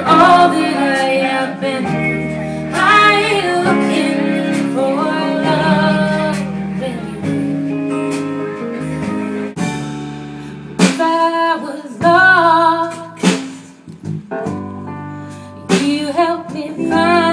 all that I have been I looking for love. If I was lost, you me find.